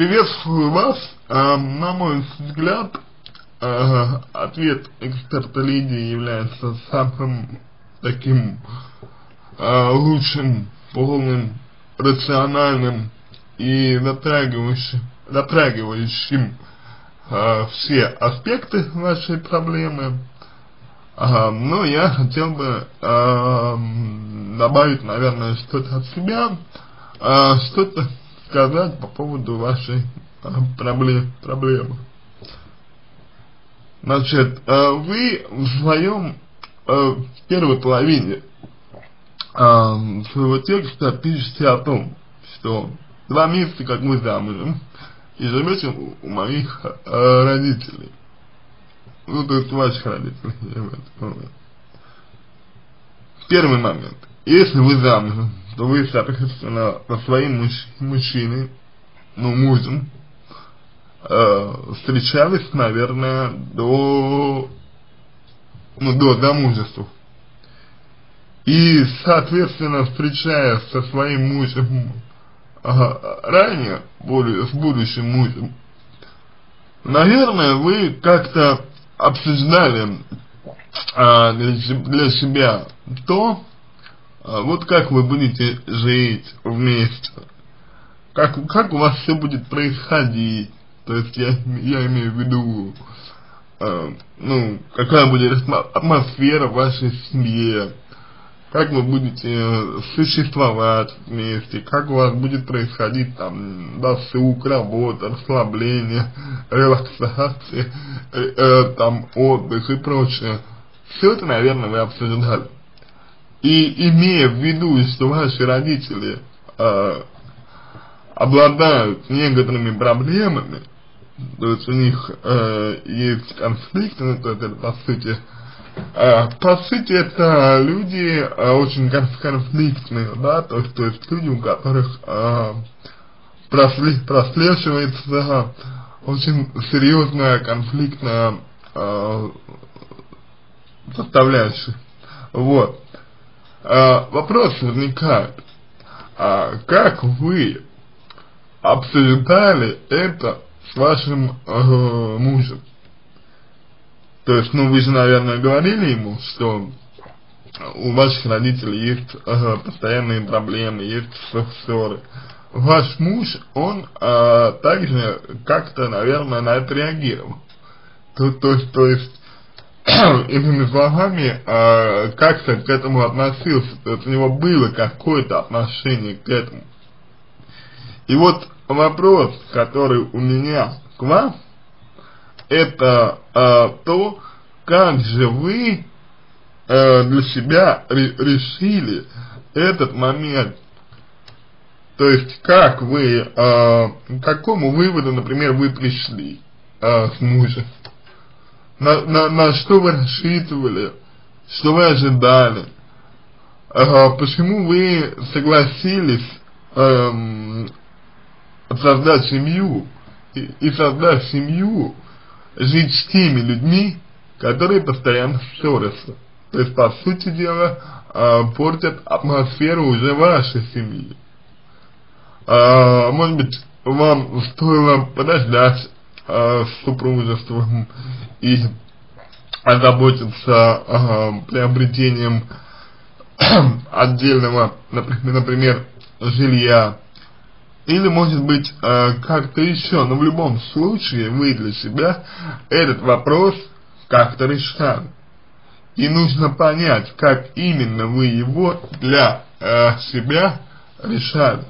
приветствую вас. А, на мой взгляд, а, ответ эксперта Лидии является самым таким а, лучшим, полным, рациональным и затрагивающим, затрагивающим все аспекты вашей проблемы. Но я хотел бы добавить, наверное, что-то от себя, что-то сказать по поводу вашей а, проблем, проблемы. Значит, а, вы в своем а, в первой половине а, своего текста пишете о том, что два месяца, как мы замужем, и живете у, моих родителей. Ну, то есть ваших родителей, Первый момент. Если вы замужем, то вы, соответственно, со своим муж, мужчиной, ну, мужем, э, встречались, наверное, до, ну, до замужества. И, соответственно, встречаясь со своим мужем э, ранее, более, с будущим мужем, наверное, вы как-то обсуждали э, для, для себя то, а вот как вы будете жить вместе, как, как у вас все будет происходить, то есть я, я имею в виду, э, ну, какая будет атмосфера в вашей семье, как вы будете существовать вместе, как у вас будет происходить там досуг, работа, расслабление, релаксация, э, э, там отдых и прочее. Все это, наверное, вы обсуждали. И имея в виду, что ваши родители э, обладают некоторыми проблемами, то есть у них э, есть конфликты, ну, то есть это по сути, э, по сути это люди э, очень конфликтные, да, то есть, то есть люди, у которых э, просли, прослеживается очень серьезная конфликтная э, составляющая. Вот. А, вопрос возникает, а как вы обсуждали это с вашим э, мужем? То есть, ну вы же, наверное, говорили ему, что у ваших родителей есть э, постоянные проблемы, есть ссоры. Ваш муж, он э, также как-то, наверное, на это реагировал. То, то, то есть, иными словами, э, как-то к этому относился, то есть у него было какое-то отношение к этому. И вот вопрос, который у меня к вам, это э, то, как же вы э, для себя решили этот момент. То есть, как вы, э, к какому выводу, например, вы пришли э, с мужем на, на, на что вы рассчитывали, что вы ожидали, э, почему вы согласились э, создать семью и, и создать семью, жить с теми людьми, которые постоянно ссорятся. То есть, по сути дела, э, портят атмосферу уже вашей семьи. Э, может быть, вам стоило подождать э, с супружеством и озаботиться э, приобретением отдельного, например, жилья, или может быть э, как-то еще, но в любом случае вы для себя этот вопрос как-то решали. И нужно понять, как именно вы его для э, себя решали.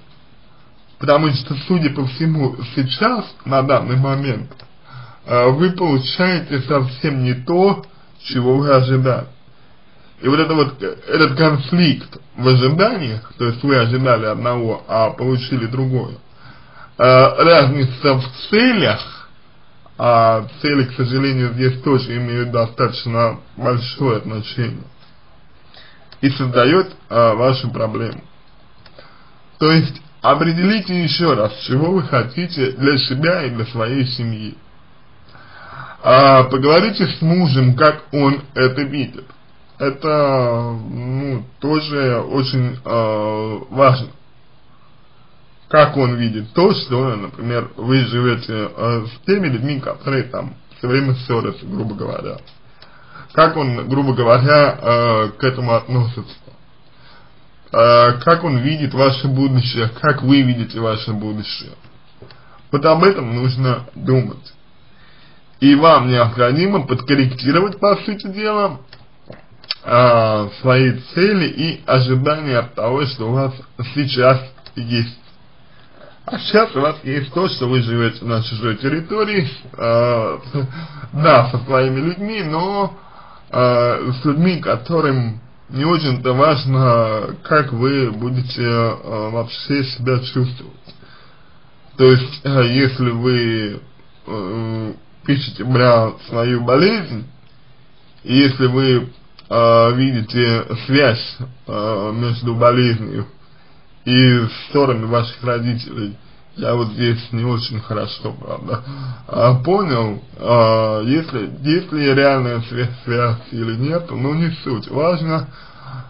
Потому что, судя по всему, сейчас, на данный момент, вы получаете совсем не то, чего вы ожидали. И вот это вот, этот конфликт в ожиданиях, то есть вы ожидали одного, а получили другое, э, разница в целях, а цели, к сожалению, здесь тоже имеют достаточно большое отношение, и создает э, вашу проблему. То есть, Определите еще раз, чего вы хотите для себя и для своей семьи. А, поговорите с мужем, как он это видит. Это ну, тоже очень э, важно. как он видит то, что, например, вы живете э, с теми людьми, которые там все время ссорятся, грубо говоря. Как он, грубо говоря, э, к этому относится. Как он видит ваше будущее, как вы видите ваше будущее. Вот об этом нужно думать. И вам необходимо подкорректировать, по сути дела, э, свои цели и ожидания от того, что у вас сейчас есть. А сейчас у вас есть то, что вы живете на чужой территории, э, да, со своими людьми, но э, с людьми, которым не очень-то важно, как вы будете вообще себя чувствовать. То есть, если вы э, пишете про свою болезнь, и если вы э, видите связь э, между болезнью и ссорами ваших родителей, я вот здесь не очень хорошо, правда, а, понял, а, если, если реальная связь, связь или нет, ну не суть, важно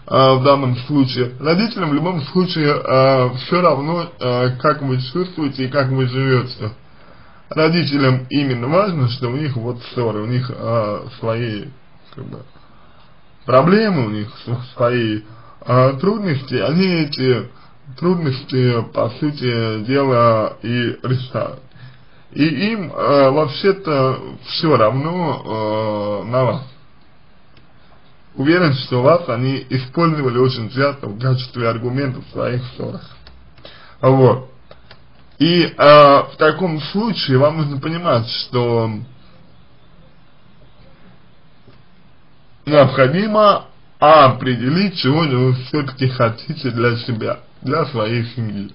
а, в данном случае, родителям в любом случае а, все равно, а, как вы чувствуете и как вы живете, родителям именно важно, что у них вот ссоры, у них а, свои, как бы, проблемы, у них свои а, трудности, они эти трудности, по сути дела, и решают. И им э, вообще-то все равно э, на вас. Уверен, что вас они использовали очень часто в качестве аргументов в своих ссорах. Вот. И э, в таком случае вам нужно понимать, что необходимо определить, чего вы все-таки хотите для себя для своей семьи.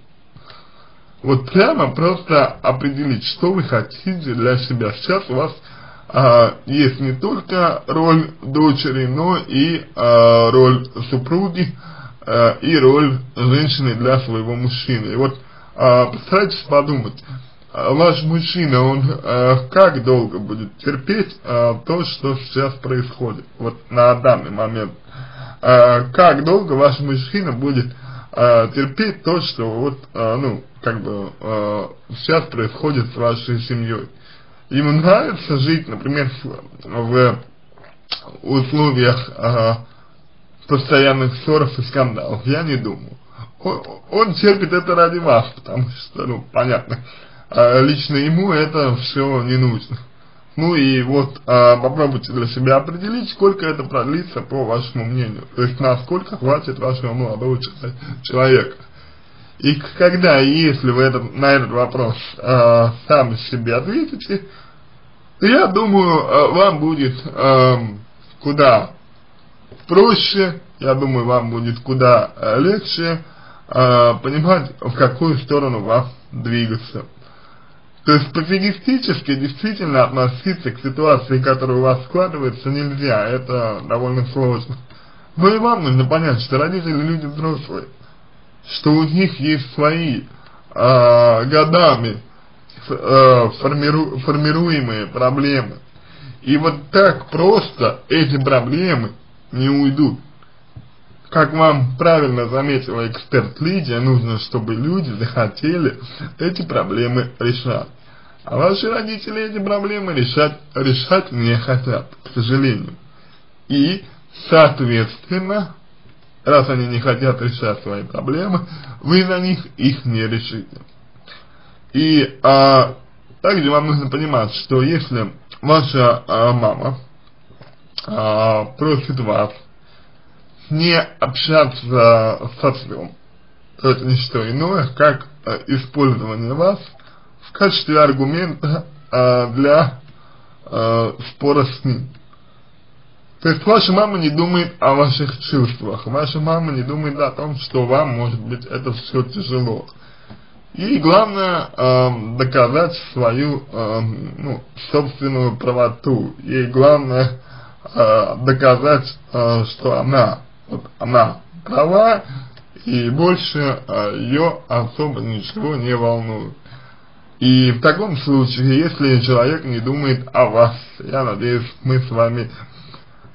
Вот прямо просто определить, что вы хотите для себя. Сейчас у вас а, есть не только роль дочери, но и а, роль супруги а, и роль женщины для своего мужчины. И вот а, постарайтесь подумать, а, ваш мужчина, он а, как долго будет терпеть а, то, что сейчас происходит, вот на данный момент. А, как долго ваш мужчина будет э, терпеть то, что вот, э, ну, как бы, э, сейчас происходит с вашей семьей. Ему нравится жить, например, в условиях э, постоянных ссоров и скандалов, я не думаю. Он, терпит это ради вас, потому что, ну, понятно, э, лично ему это все не нужно. Ну и вот а, попробуйте для себя определить, сколько это продлится по вашему мнению. То есть насколько хватит вашего молодого человека. И когда если вы этот, на этот вопрос а, сами себе ответите, то я думаю, а, вам будет а, куда проще, я думаю, вам будет куда а, легче а, понимать, в какую сторону вам двигаться. То есть пофигистически действительно относиться к ситуации, которая у вас складывается, нельзя, это довольно сложно. Но и вам нужно понять, что родители люди взрослые, что у них есть свои э, годами э, формиру, формируемые проблемы. И вот так просто эти проблемы не уйдут. Как вам правильно заметила эксперт Лидия, нужно, чтобы люди захотели эти проблемы решать. А ваши родители эти проблемы решать, решать не хотят, к сожалению. И, соответственно, раз они не хотят решать свои проблемы, вы за них их не решите. И а, также вам нужно понимать, что если ваша а, мама а, просит вас не общаться с отцом. То это не что иное, как э, использование вас в качестве аргумента э, для э, спора с ним. То есть ваша мама не думает о ваших чувствах, ваша мама не думает о том, что вам, может быть, это все тяжело. Ей главное э, доказать свою э, ну, собственную правоту. Ей главное э, доказать, э, что она вот она права, и больше а, ее особо ничего не волнует. И в таком случае, если человек не думает о вас, я надеюсь, мы с вами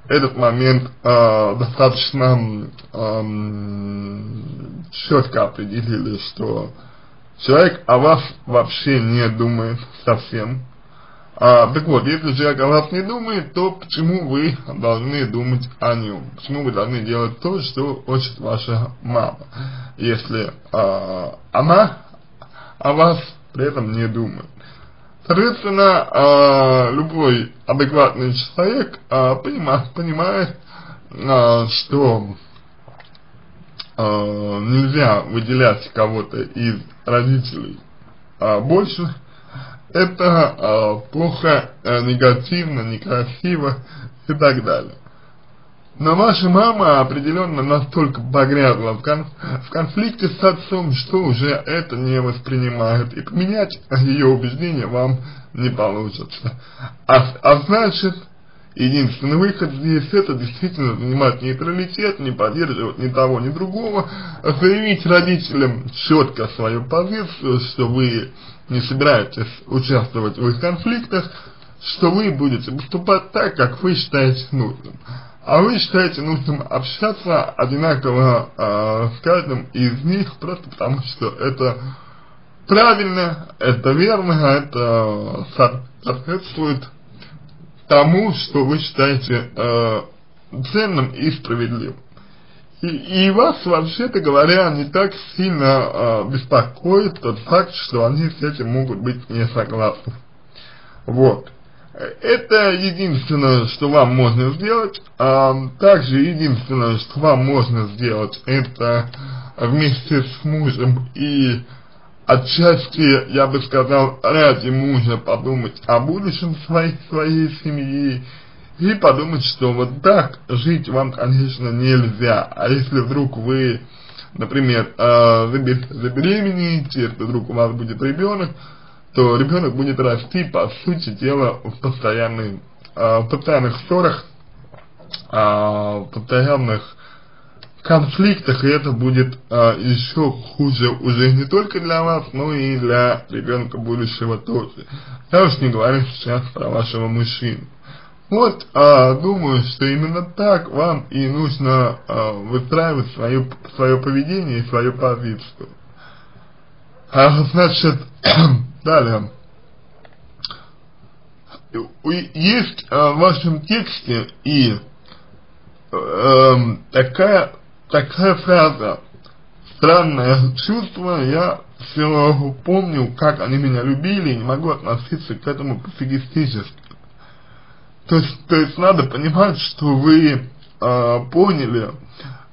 этот момент э, достаточно э, четко определили, что человек о вас вообще не думает совсем. А, так вот, если человек о вас не думает, то почему вы должны думать о нем? Почему вы должны делать то, что хочет ваша мама, если а, она о вас при этом не думает? Соответственно, а, любой адекватный человек а, понимает, понимает а, что а, нельзя выделять кого-то из родителей а, больше, это э, плохо, э, негативно, некрасиво и так далее. Но ваша мама определенно настолько погрязла в, кон в конфликте с отцом, что уже это не воспринимает, и поменять ее убеждения вам не получится. А, а значит, единственный выход здесь это действительно занимать нейтралитет, не поддерживать ни того, ни другого, заявить родителям четко свою позицию, что вы не собираетесь участвовать в их конфликтах, что вы будете поступать так, как вы считаете нужным. А вы считаете нужным общаться одинаково э, с каждым из них, просто потому что это правильно, это верно, это соответствует тому, что вы считаете э, ценным и справедливым. И, вас, вообще-то говоря, не так сильно э, беспокоит тот факт, что они с этим могут быть не согласны. Вот. Это единственное, что вам можно сделать. А, также единственное, что вам можно сделать, это вместе с мужем и отчасти, я бы сказал, ради мужа подумать о будущем своей, своей семьи и подумать, что вот так жить вам, конечно, нельзя. А если вдруг вы, например, э, забеременеете, если вдруг у вас будет ребенок, то ребенок будет расти, по сути дела, в, постоянной, э, в постоянных ссорах, э, в постоянных конфликтах, и это будет еще хуже уже не только для вас, но и для ребенка будущего тоже. Я уж не говорю сейчас про вашего мужчину. Вот, а, думаю, что именно так вам и нужно а, выстраивать свое, свое поведение и свою позицию. А, значит, далее. Есть а, в вашем тексте и а, такая, такая фраза «Странное чувство, я все помню, как они меня любили, и не могу относиться к этому пофигистически». То есть, то есть надо понимать, что вы э, поняли,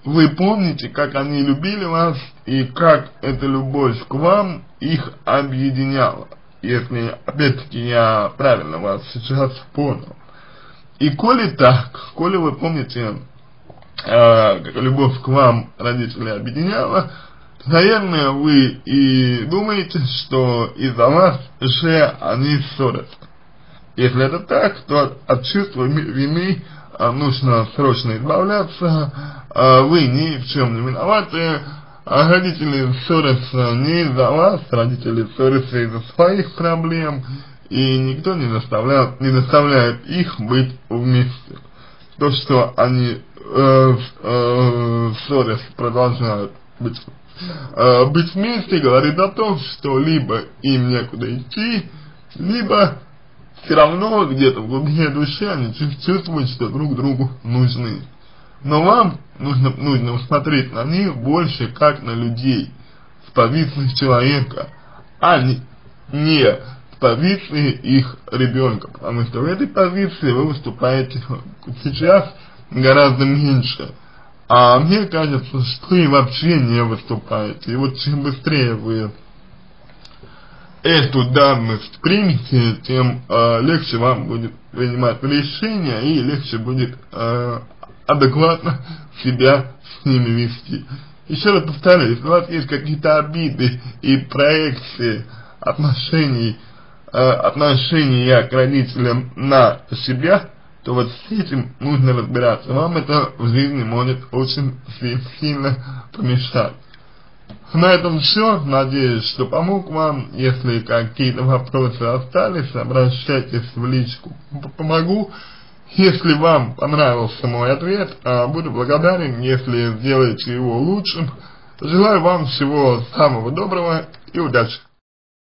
вы помните, как они любили вас и как эта любовь к вам их объединяла. Если, опять-таки, я правильно вас сейчас понял. И коли так, коли вы помните, э, как любовь к вам родители объединяла, то, наверное, вы и думаете, что из-за вас же они ссорятся. Если это так, то от чувства вины а, нужно срочно избавляться, а, вы ни в чем не виноваты, а родители ссорятся не из-за вас, родители ссорятся из-за своих проблем, и никто не заставляет, не заставляет их быть вместе. То, что они э, э, ссорясь продолжают быть, э, быть вместе, говорит о том, что либо им некуда идти, либо все равно где-то в глубине души они чувствуют, что друг другу нужны. Но вам нужно, нужно смотреть на них больше как на людей с позиции человека, а не, не с позиции их ребенка. Потому что в этой позиции вы выступаете сейчас гораздо меньше. А мне кажется, что и вообще не выступаете. И вот чем быстрее вы эту данность примете, тем э, легче вам будет принимать решения и легче будет э, адекватно себя с ними вести. Еще раз повторяю, если у вас есть какие-то обиды и проекции отношений, э, отношения к родителям на себя, то вот с этим нужно разбираться. Вам это в жизни может очень сильно помешать. На этом все. Надеюсь, что помог вам. Если какие-то вопросы остались, обращайтесь в личку. Помогу. Если вам понравился мой ответ, а, буду благодарен, если сделаете его лучшим, Желаю вам всего самого доброго и удачи.